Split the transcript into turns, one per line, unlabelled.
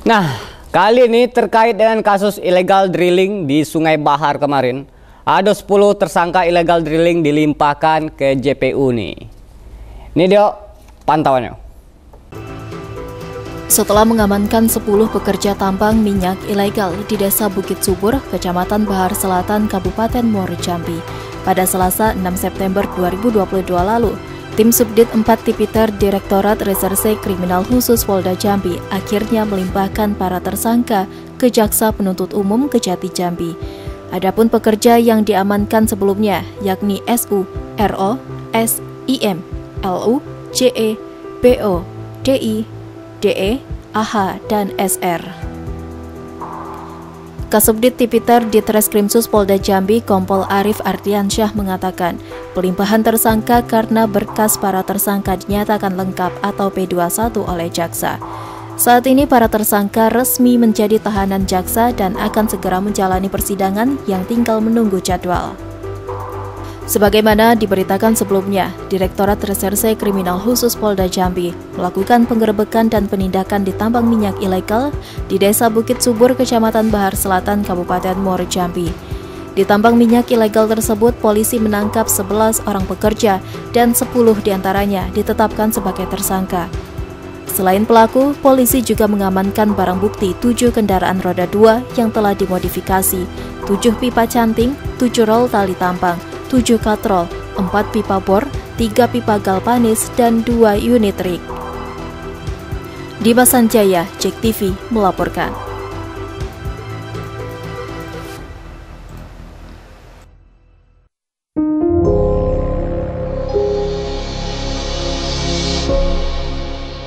Nah, kali ini terkait dengan kasus illegal drilling di Sungai Bahar kemarin, ada 10 tersangka illegal drilling dilimpahkan ke JPU nih. Ini dia pantauannya.
Setelah mengamankan 10 pekerja tambang minyak ilegal di Desa Bukit Subur, Kecamatan Bahar Selatan, Kabupaten Muaro Jambi, pada Selasa 6 September 2022 lalu, Tim Subdit 4 Tipiter Direktorat Reserse Kriminal Khusus Polda Jambi akhirnya melimpahkan para tersangka ke Jaksa Penuntut Umum Kejati Jambi. Adapun pekerja yang diamankan sebelumnya yakni SU, RO, S, IM, LU, CE, BO, DI, DE, AH, dan SR. Kasubdit Tipiter di Treskrimsus Polda Jambi Kompol Arif Ardiansyah mengatakan, pelimpahan tersangka karena berkas para tersangka dinyatakan lengkap atau P21 oleh jaksa. Saat ini para tersangka resmi menjadi tahanan jaksa dan akan segera menjalani persidangan yang tinggal menunggu jadwal. Sebagaimana diberitakan sebelumnya, Direktorat Reserse Kriminal Khusus Polda Jambi melakukan penggerbekan dan penindakan di tambang minyak ilegal di Desa Bukit Subur, Kecamatan Bahar Selatan, Kabupaten Muaro Jambi. Di tambang minyak ilegal tersebut, polisi menangkap 11 orang pekerja dan 10 di antaranya ditetapkan sebagai tersangka. Selain pelaku, polisi juga mengamankan barang bukti 7 kendaraan roda 2 yang telah dimodifikasi, 7 pipa canting, 7 rol tali tambang, 7 katrol, 4 pipa bor, 3 pipa galvanis, dan 2 unit rig. Di Sanjaya, Cek TV melaporkan.